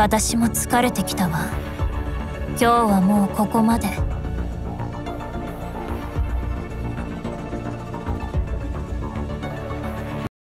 私も疲れてきたわ。今日はもうここまで。